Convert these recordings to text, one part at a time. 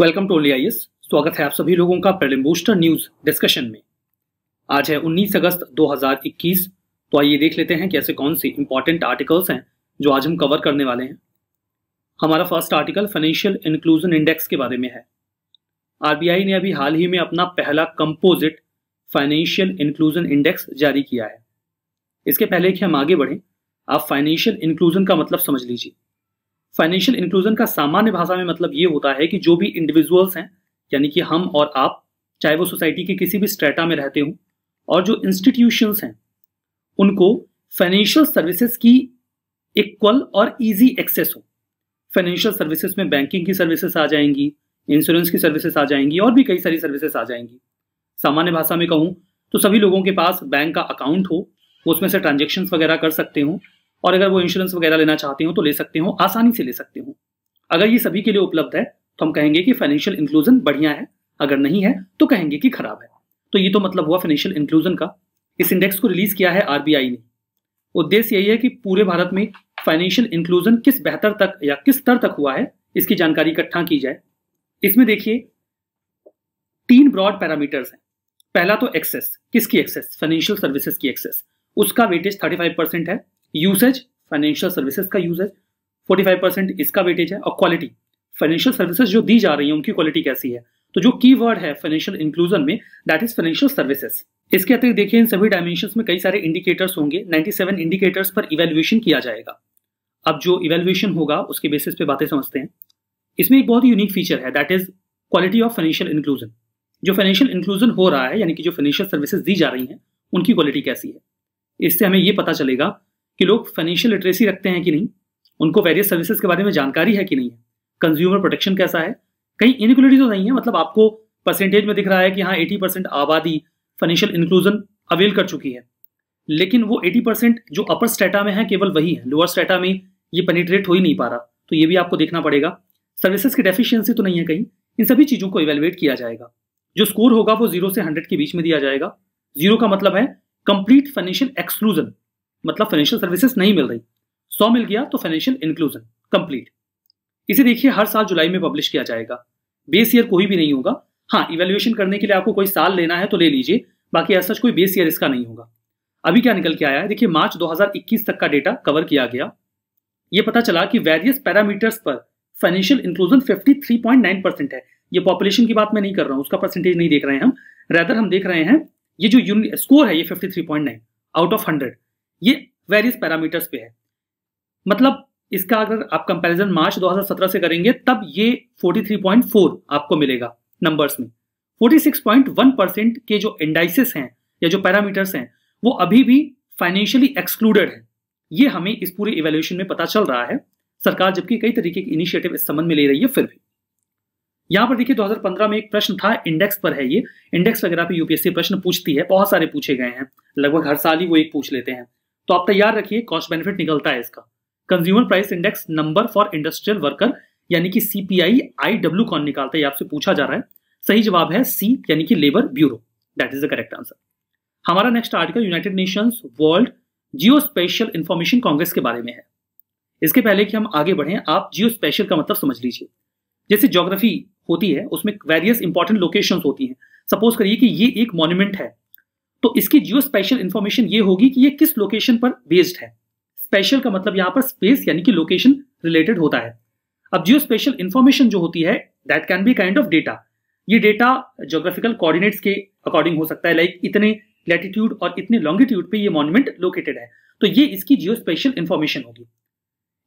Welcome to only IS स्वागत है आप सभी लोगों का प्रीलिम बूस्टर न्यूज़ डिस्कशन में। आज है 19 अगस्त 2021 तो आइए देख लेते हैं कि ऐसे कौन से इंपॉर्टेंट आर्टिकल्स हैं जो आज हम कवर करने वाले हैं। हमारा first article financial inclusion index के बारे में है। आरबीआई ने अभी हाल ही में अपना पहला कंपोजिट फाइनेंशियल इंक्लूजन इंडेक्स जारी किया है। इसके पहले कि हम आगे बढ़ें, आप फाइनेंशियल इंक्लूजन का मतलब समझ लीजिए। फाइनेंशियल इंक्लूजन का सामान्य भाषा में मतलब ये होता है कि जो भी इंडिविजुअल्स हैं, यानी कि हम और आप, चाहे वो सोसाइटी के किसी भी स्ट्रेटा में रहते हो, और जो इंस्टीट्यूशंस हैं, उनको फाइनेंशियल सर्विसेज़ की इक्वल और इजी एक्सेस हो। फाइनेंशियल सर्विसेज़ में बैंकिंग की सर्विसेज़ आ जाएँगी इंश्योरेंस की सर्विसेज़ आ जाएँगी, और भी कई सारी सर्विसेज़ आ जाएँगी। सामान्य भाषा में कहूँ तो सभी लोगों के पास बैंक का अकाउंट हो, उसमें से ट्रांजेक्शन वगैरह कर सकते हो और अगर वो इंश्योरेंस वगैरह लेना चाहते हो तो ले सकते हो, आसानी से ले सकते हो। अगर ये सभी के लिए उपलब्ध है तो हम कहेंगे कि फाइनेंशियल इंक्लूजन बढ़िया है, अगर नहीं है तो कहेंगे कि खराब है। तो ये तो मतलब हुआ फाइनेंशियल इंक्लूजन का। इस इंडेक्स को रिलीज़ किया है आरबीआई ने। उद्देश्य यही है कि पूरे भारत में फाइनेंशियल इंक्लूजन किस बेहतर तक या किस स्तर तक हुआ है, इसकी जानकारी इकट्ठा की जाए। इसमें देखिए, तीन ब्रॉड पैरामीटर्स हैं। पहला तो एक्सेस किसकी एक्सेस फाइनेंशियल सर्विसेज़ की एक्सेस उसका वेटेज 35 परसेंट है। यूसेज फाइनेंशियल सर्विसेज़ का यूसेज 45 परसेंट इसका वेटेज है, और क्वालिटी फाइनेंशियल सर्विसेज़ जो दी जा रही है, उनकी क्वालिटी कैसी है? तो जो की वर्ड है फाइनेंशियल इंक्लूजन में दैट इज़ फाइनेंशियल सर्विसेज़ इसके अतिरिक्त देखिए, इन सभी डायमेंशन में कई सारे इंडिकेटर्स होंगे। 97 इंडिकेटर्स पर इवेल्युएशन किया जाएगा। अब जो इवेल्युएशन होगा, उसके बेसिस पे बातें समझते हैं। इसमें एक बहुत यूनिक फीचर है that is quality of financial inclusion जो फाइनेंशियल इंक्लूजन हो रहा है, यानी कि जो फाइनेंशियल सर्विसेज़ दी जा रही हैं, उनकी क्वालिटी कैसी है? इससे हमें ये पता चलेगा कि लोग फाइनेंशियल लिटरेसी रखते हैं कि नहीं? उनको वेरियस सर्विसेज़ के बारे में जानकारी है कि नहीं? है कंज्यूमर प्रोटेक्शन कैसा है? कहीं इनक्वलिटी तो नहीं है मतलब आपको परसेंटेज में दिख रहा है कि हाँ एटी आबादी फाइनेंशियल इंक्लूजन अवेल कर चुकी है। लेकिन वो एटी परसेंट जो अपर स्टेटा में है, केवल वही है। लोअर स्टेटा में ये पेनिट्रेट हो ही नहीं पा रहा। तो ये भी आपको देखना पड़ेगा। सर्विसेज़ की डेफिशिएंसी तो नहीं है कहीं। इन सभी चीज़ों को इवेलुएट किया जाएगा। जो स्कोर होगा वो ज़ीरो से हंड्रेड के बीच में दिया जाएगा। ज़ीरो का मतलब है कंप्लीट फाइनेंशियल एक्सक्लूजन मतलब फाइनेंशियल सर्विसेज़ नहीं मिल रही। सौ मिल गया तो फाइनेंशियल इंक्लूजन कंप्लीट इसे देखिए, हर साल जुलाई में पब्लिश किया जाएगा। बेस ईयर कोई भी नहीं होगा। हाँ इवेल्युएशन करने के लिए आपको कोई साल लेना है तो ले लीजिए, बाकी ऐसा कोई बेस ईयर इसका नहीं होगा। अभी क्या निकल के आया है? देखिए, मार्च 2021 तक का डेटा कवर किया गया। ये पता चला कि वेरियस पैरामीटर्स पर फाइनेंशियल इंक्लूजन 53.9 परसेंट है। ये पॉपुलेशन की बात मैं नहीं कर रहा हूँ, उसका परसेंटेज नहीं देख रहे हैं हम। रेदर हम देख रहे हैं, ये जो स्कोर है ये 53.9 आउट ऑफ़ 100 ये वेरियस पैरामीटर्स पे है। मतलब इसका अगर आप कंपैरिजन मार्च 2017 से करेंगे, तब ये 43.4 आपको मिलेगा नंबर्स में। 46.1 परसेंट के जो इंडाइसिस हैं, या जो पैरामीटर्स हैं, वो अभी भी फाइनेंशियली एक्सक्लूडेड है। ये हमें इस पूरे इवेल्यूशन में पता चल रहा है। सरकार जबकि कई तरीके के इनिशिएटिव इस संबंध में ले रही है, फिर भी। यहाँ पर देखिए 2015 में एक प्रश्न था इंडेक्स पर है ये। इंडेक्स वगैरह पे यूपीएससी प्रश्न पूछती है, बहुत सारे पूछे गए हैं। लगभग हर साल ही वो एक पूछ लेते हैं। तो आप तैयार रखिए कॉस्ट बेनिफिट निकलता है इसका। Consumer price index number for industrial worker यानी कि सीपीआई आई डब्ल्यू कौन निकालता है आपसे पूछा जा रहा है। सही जवाब है सी यानी कि labour bureau that is the correct answer हमारा next article United Nations World Geospatial Information Congress के बारे में है। इसके पहले कि हम आगे बढ़े, आप जियो स्पेशल का मतलब समझ लीजिए। जैसे ज्योग्राफी होती है, उसमें वेरियस इंपॉर्टेंट लोकेशन होती हैं। सपोज़ करिए कि ये एक मॉन्यूमेंट है। तो इसकी जियो स्पेशल इंफॉर्मेशन ये होगी कि ये किस लोकेशन पर बेस्ड है। स्पेशल का मतलब यहाँ पर स्पेस यानी कि लोकेशन रिलेटेड होता है। अब जियो स्पेशल इंफॉर्मेशन जो होती है that can be kind of data ये डेटा जोग्राफिकल कोऑर्डिनेट्स के अकॉर्डिंग हो सकता है लाइक like इतने लैटिट्यूड और इतने लॉन्गिट्यूड पे ये मॉन्यूमेंट लोकेटेड है। तो ये इसकी जियो स्पेशल इंफॉर्मेशन होगी।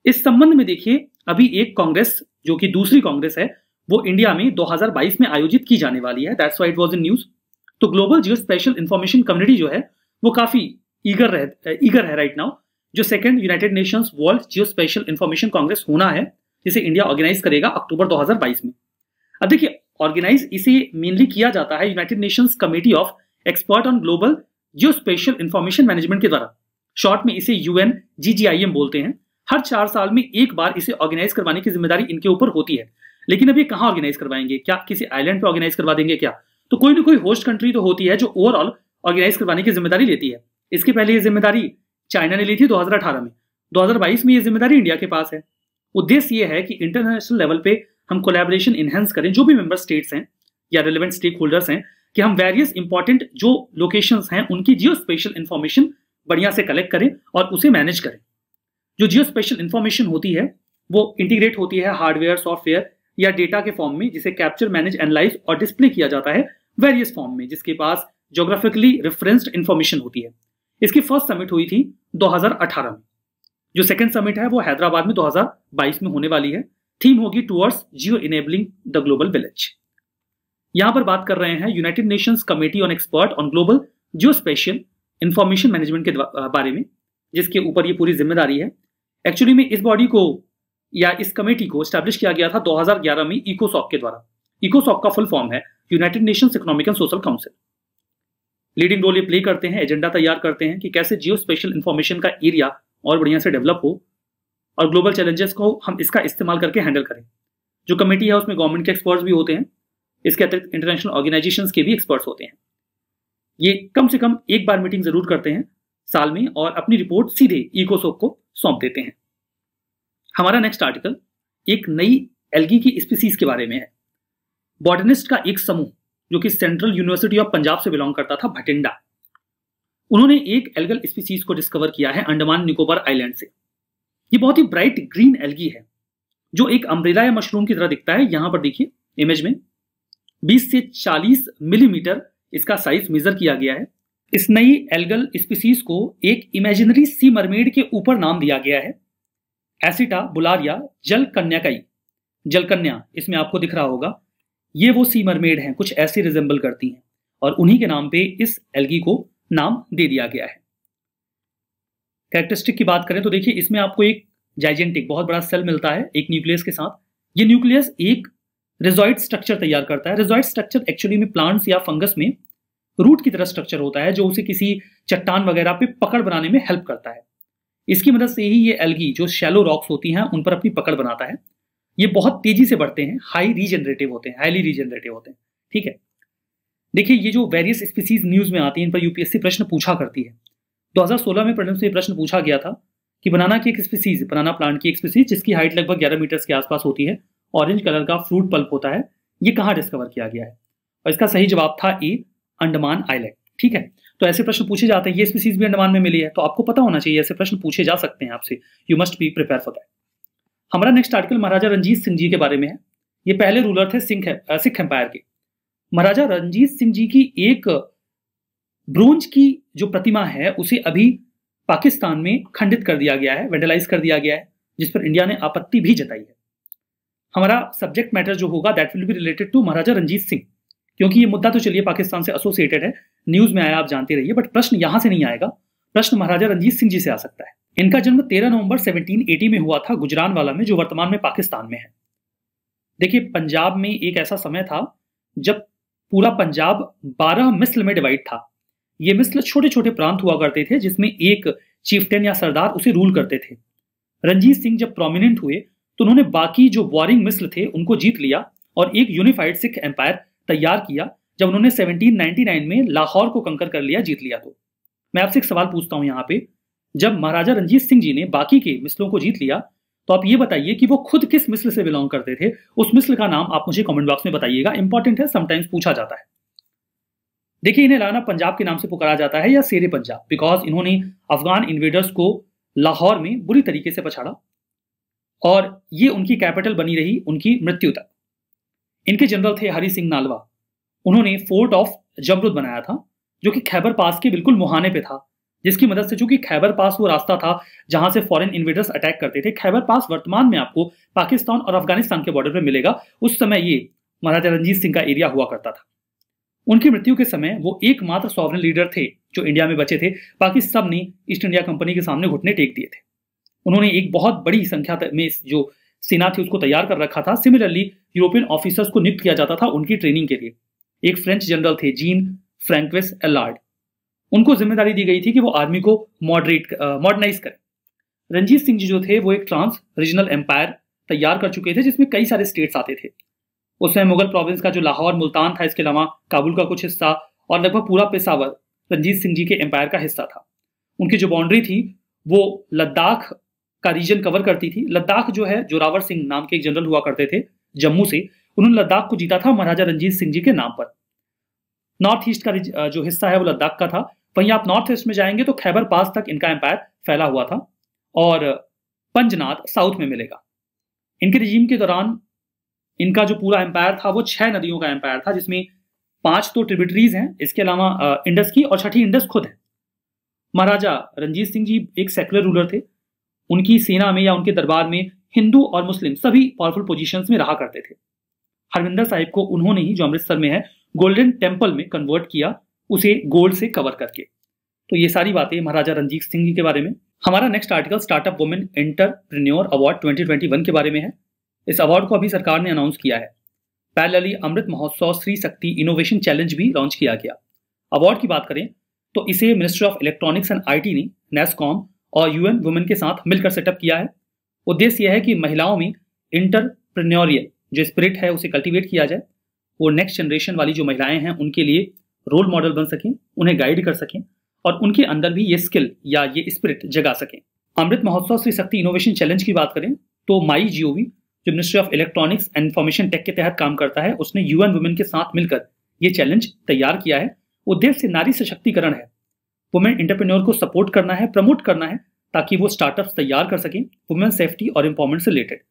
इस संबंध में देखिए, अभी एक कांग्रेस जो कि दूसरी कांग्रेस है, वो इंडिया में 2022 में आयोजित की जाने वाली है। That's why it was in news तो ग्लोबल जियो स्पेशल इंफॉर्मेशन कम्युनिटी जो है, वो काफ़ी ईगर रह ईगर है राइट नाउ जो second United Nations World Geospatial Information Congress होना है, जिसे इंडिया ऑर्गेनाइज करेगा अक्टूबर 2022 में। अब देखिए ऑर्गेनाइज इसे मेनली किया जाता है United Nations Committee of Expert on Global Geospatial Information Management के द्वारा। शॉर्ट में इसे यूएन जीजीआईएम बोलते हैं। हर चार साल में एक बार इसे ऑर्गेनाइज करवाने की ज़िम्मेदारी इनके ऊपर होती है। लेकिन अभी कहाँ ऑर्गेनाइज करवाएँगे? क्या किसी आइलैंड पे ऑर्गेनाइज करवा देंगे क्या? तो कोई ना कोई होस्ट कंट्री तो होती है जो ओवरऑल ऑर्गेनाइज करवाने की ज़िम्मेदारी लेती है। इसके पहले ये ज़िम्मेदारी चाइना ने ली थी 2018 में। 2022 में ये ज़िम्मेदारी इंडिया के पास है। उद्देश्य ये है कि इंटरनेशनल लेवल पे हम कोलेबोरेशन इनहेंस करें, जो भी मेंबर स्टेट्स हैं या रिलेवेंट स्टेक होल्डर्स हैं, कि हम वेरियस इंपॉर्टेंट जो लोकेशन हैं, उनकी जियो स्पेशल इंफॉर्मेशन बढ़िया से कलेक्ट करें और उसे मैनेज करें। जो जियो स्पेशल इंफॉर्मेशन होती है, वो इंटीग्रेट होती है हार्डवेयर सॉफ्टवेयर या डेटा के फॉर्म में जिसे कैप्चर मैनेज एनालाइज और डिस्प्ले किया जाता है वेरियस फॉर्म में, जिसके पास जोग्राफिकली रेफरेंस्ड इंफॉर्मेशन होती है। इसकी फ़र्स्ट समिट हुई थी 2018 में। जो सेकंड समिट है, वो हैदराबाद में 2022 में होने वाली है। थीम होगी towards geo enabling the global village यहाँ पर बात कर रहे हैं United Nations Committee on Expert on Global Geospatial Information Management के बारे में, जिसके ऊपर ये पूरी ज़िम्मेदारी है। एक्चुअली में इस बॉडी को या इस कमेटी को स्टैब्लिश किया गया था 2011 में इकोसॉक के द्वारा। इकोसॉक का फुल फॉर्म है United Nations Economic and Social Council leading role ये प्ले करते हैं एजेंडा तैयार करते हैं कि कैसे जियो स्पेशल इंफॉर्मेशन का एरिया और बढ़िया से डेवलप हो और ग्लोबल चैलेंजेस को हम इसका इस्तेमाल करके हैंडल करें। जो कमेटी है उसमें गवर्नमेंट के एक्सपर्ट्स भी होते हैं, इसके अतिरिक्त इंटरनेशनल ऑर्गेनाइजेशन के भी एक्सपर्ट्स होते हैं। ये कम से कम एक बार मीटिंग ज़रूर करते हैं साल में और अपनी रिपोर्ट सीधे इकोसोक को सौंप देते हैं। हमारा नेक्स्ट आर्टिकल एक नई एल्गी की स्पीसीज के बारे में है। बॉटनिस्ट का एक समूह, जो कि सेंट्रल यूनिवर्सिटी ऑफ़ पंजाब से बिलोंग करता था भटिंडा उन्होंने एक एल्गल स्पीसीज को डिस्कवर किया है अंडमान निकोबार आइलैंड से। ये बहुत ही ब्राइट ग्रीन एल्गी है, जो एक अम्ब्रेला या मशरूम की तरह दिखता है। यहाँ पर देखिए इमेज में 20 से 40 मिलीमीटर इसका साइज़ मेजर किया गया है। इस नई एल्गल स्पीसीज को एक इमेजिनरी सी मरमेड के ऊपर नाम दिया गया है। एसिटा, बुलारिया जल कन्याकई जल कन्या इसमें आपको दिख रहा होगा, ये वो सी मरमेड हैं, कुछ ऐसे रिजेंबल करती हैं, और उन्हीं के नाम पे इस एल्गी को नाम दे दिया गया है। कैरेक्टरिस्टिक की बात करें तो देखिए, इसमें आपको एक जाइजेंटिक बहुत बड़ा सेल मिलता है, एक न्यूक्लियस के साथ। ये न्यूक्लियस एक रिजॉइड स्ट्रक्चर तैयार करता है। रिजॉइड स्ट्रक्चर एक्चुअली में प्लांट्स या फंगस में रूट की तरह स्ट्रक्चर होता है, जो उसे किसी चट्टान वगैरह पे पकड़ बनाने में हेल्प करता है। इसकी मदद से ही ये एल्गी जो शैलो रॉक्स होती हैं, उन पर अपनी पकड़ बनाता है। ये बहुत तेज़ी से बढ़ते हैं हाई रीजनरेटिव होते हैं हाईली रीजनरेटिव होते हैं, ठीक है? देखिए, ये जो वेरियस स्पीसीज न्यूज़ में आती है, इन पर यूपीएससी प्रश्न पूछा करती है। 2016 में प्रश्न से प्रश्न पूछा गया था कि बनाना की एक स्पीसीज बनाना प्लांट की एक स्पीसीज जिसकी हाइट लगभग 11 मीटर के आसपास होती है ऑरेंज कलर का फ्रूट पल्प होता है, ये कहाँ डिस्कवर किया गया है? और इसका सही जवाब था ए, अंडमान आइलैंड ठीक है? तो ऐसे प्रश्न पूछे जाते हैं, ये स्पीसीज भी अंडमान में मिली है तो आपको पता होना चाहिए, ऐसे प्रश्न पूछे जा सकते हैं आपसे। You must be prepare for that हमारा नेक्स्ट आर्टिकल महाराजा रंजीत सिंह जी के बारे में है। ये पहले रूलर थे सिंह सिख एम्पायर के। महाराजा रंजीत सिंह जी की एक ब्रोंज की जो प्रतिमा है, उसे अभी पाकिस्तान में खंडित कर दिया गया है वेंडलाइज कर दिया गया है, जिस पर इंडिया ने आपत्ति भी जताई है। हमारा सब्जेक्ट मैटर जो होगा that will be related to Maharaja Ranjit Singh. क्योंकि ये मुद्दा तो चलिए पाकिस्तान से एसोसिएटेड है। न्यूज़ में आया, आप जानते रहिए बट प्रश्न यहाँ से नहीं आएगा। प्रश्न महाराजा रंजीत सिंह जी से आ सकता है। इनका जन्म 13 नवंबर 1780 में हुआ था गुजरान वाला में, जो वर्तमान में पाकिस्तान में है। देखिए, पंजाब में एक ऐसा समय था, जब पूरा पंजाब 12 मिसल में डिवाइड था। ये मिसल छोटे छोटे प्रांत हुआ करते थे, जिसमें एक चीफ्टेन या सरदार उसे रूल करते थे। रंजीत सिंह जब प्रोमिनेंट हुए तो उन्होंने बाकी जो वॉरिंग मिसल थे, उनको जीत लिया और एक यूनिफाइड सिख एम्पायर तैयार किया जब उन्होंने 1799 में लाहौर को कंकर कर लिया, जीत लिया तो। मैं आपसे एक सवाल पूछता हूँ यहाँ पे। जब महाराजा रंजीत सिंह जी ने बाकी के मिसलों को जीत लिया तो आप ये बताइए कि वो खुद किस मिसल से बिलोंग करते थे? उस मिसल का नाम आप मुझे कमेंट बॉक्स में बताइएगा। इंपॉर्टेंट है समटाइम्स पूछा जाता है। देखिए, इन्हें लाना पंजाब के नाम से पुकारा जाता है या शेरे पंजाब? बिकॉज़ इन्होंने अफगान इन्वेडर्स को लाहौर में बुरी तरीके से पछाड़ा और ये उनकी कैपिटल बनी रही, उनकी मृत्यु तक। इनके जनरल थे हरि सिंह नालवा। उन्होंने फोर्ट ऑफ़ जमरुद बनाया था, जो कि खैबर पास के बिल्कुल मुहाने पे था, जिसकी मदद से चूँकि खैबर पास वो रास्ता था जहाँ से फॉरेन इन्वेडर्स अटैक करते थे, खैबर पास वर्तमान में आपको पाकिस्तान और अफ़गानिस्तान के बॉर्डर में मिलेगा। उस समय ये महाराजा रंजीत सिंह का एरिया हुआ करता था। उनकी मृत्यु के समय वो एकमात्र सॉवरन लीडर थे जो इंडिया में बचे थे। बाकी सबने ईस्ट इंडिया कंपनी के सामने घुटने टेक दिए थे। उन्होंने एक बहुत बड़ी संख्या में जो सेना थी, उसको तैयार कर रखा था। सिमिलरली यूरोपियन ऑफिसर्स को नियुक्त किया जाता था उनकी ट्रेनिंग के लिए। एक फ्रेंच जनरल थे जीन फ्रैंकविस एलार्ड उनको ज़िम्मेदारी दी गई थी कि वो आर्मी को मॉडरेट मॉडर्नाइज करें। रंजीत सिंह जी जो थे, वो एक ट्रांस रीजनल एम्पायर तैयार कर चुके थे, जिसमें कई सारे स्टेट्स आते थे। उसमें मुगल प्रोविंस का जो लाहौर मुल्तान था, इसके अलावा काबुल का कुछ हिस्सा और लगभग पूरा पेशावर रंजीत सिंह जी के एम्पायर का हिस्सा था। उनकी जो बाउंड्री थी, वो लद्दाख का रीजन कवर करती थी। लद्दाख जो है, जोरावर सिंह नाम के एक जनरल हुआ करते थे, जम्मू से। उन्होंने लद्दाख को जीता था महाराजा रंजीत सिंह जी के नाम पर। नॉर्थ ईस्ट का जो हिस्सा है वो लद्दाख का था। वहीं आप नॉर्थ ईस्ट में जाएँगे तो खैबर पास तक इनका एम्पायर फैला हुआ था और पंजनाथ साउथ में मिलेगा। इनके रिजीम के दौरान इनका जो पूरा एम्पायर था, वो छह नदियों का एम्पायर था, जिसमें पाँच तो ट्रिब्यूटरीज हैं। इसके अलावा इंडस की और छठी इंडस खुद है। महाराजा रंजीत सिंह जी एक सेकुलर रूलर थे। उनकी सेना में या उनके दरबार में हिंदू और मुस्लिम सभी पावरफुल पोजीशंस में रहा करते थे। हरविंदर साहिब को उन्होंने ही, जो अमृतसर में है गोल्डन टेंपल में कन्वर्ट किया, उसे गोल्ड से कवर करके। तो ये सारी बातें महाराजा रंजीत सिंह जी के बारे में। हमारा next article startup women entrepreneur award 2021 के बारे में है। इस अवार्ड को अभी सरकार ने अनाउंस किया है। Parallelly Amrit Mahotsav Shri Shakti innovation challenge भी लॉन्च किया गया। अवार्ड की बात करें तो इसे ministry of electronics and IT ने नेस्कॉम और यूएन वुमेन के साथ मिलकर सेटअप किया है। उद्देश्य यह है कि महिलाओं में इंटरप्रेन्योरियल जो स्पिरिट है, उसे कल्टीवेट किया जाए। वो नेक्स्ट जनरेशन वाली जो महिलाएँ हैं, उनके लिए रोल मॉडल बन सकें, उन्हें गाइड कर सकें और उनके अंदर भी ये स्किल या ये स्पिरिट जगा सकें। अमृत महोत्सव श्री शक्ति इनोवेशन चैलेंज की बात करें तो माई जीओवी, जो Ministry of Electronics and Information Tech के तहत काम करता है, उसने यूएन वुमेन के साथ मिलकर ये चैलेंज तैयार किया है। उद्देश्य नारी सशक्तिकरण है। वुमेन इंटरप्रेन्योर को सपोर्ट करना है, प्रमोट करना है, ताकि वो स्टार्टअप तैयार कर सकें, वुमेन सेफ्टी और एम्पावरमेंट से रिलेटेड।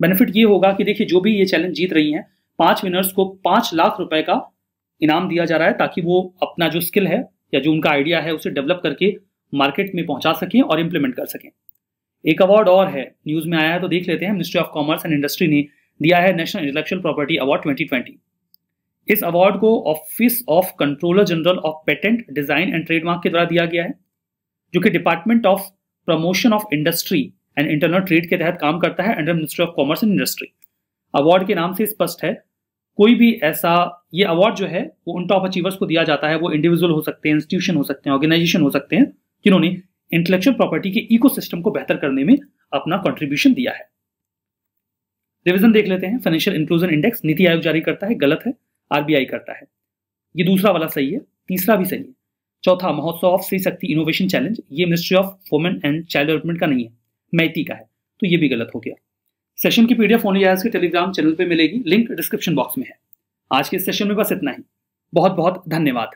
बेनिफिट ये होगा कि देखिए, जो भी ये चैलेंज जीत रही हैं, पाँच विनर्स को पाँच लाख रुपए का इनाम दिया जा रहा है, ताकि वो अपना जो स्किल है या जो उनका आइडिया है, उसे डेवलप करके मार्केट में पहुँचा सकें और इम्प्लीमेंट कर सकें। एक अवार्ड और है, न्यूज़ में आया है तो देख लेते हैं Ministry of Commerce and Industry ने दिया है नेशनल इंटेलेक्चुअल प्रॉपर्टी अवार्ड 2020 इस अवार्ड को Office of Controller General of Patent Design and Trademark के द्वारा दिया गया है, जो कि Department of Promotion of Industry and Internal Trade के तहत काम करता है under Ministry of Commerce and Industry award के नाम से स्पष्ट है, कोई भी ऐसा, ये अवार्ड जो है, वो उन टॉप अचीवर्स को दिया जाता है, वो इंडिविजुअल हो सकते हैं इंस्टीट्यूशन हो सकते हैं ऑर्गेनाइजेशन हो सकते हैं, जिन्होंने इंटेलेक्चुअल प्रॉपर्टी के इकोसिस्टम को बेहतर करने में अपना कंट्रीब्यूशन दिया है। रिविजन देख लेते हैं financial inclusion index NITI Aayog जारी करता है, गलत है। आरबीआई करता है। ये दूसरा वाला सही है, तीसरा भी सही है। चौथा, महोत्सव of Shri Shakti innovation challenge ये Ministry of Women and Child Development का नहीं है, मैती का है तो ये भी गलत हो गया। सेशन की पीडीएफ ऑन आज के टेलीग्राम चैनल पे मिलेगी लिंक डिस्क्रिप्शन बॉक्स में है। आज के सेशन में बस इतना ही। बहुत बहुत धन्यवाद।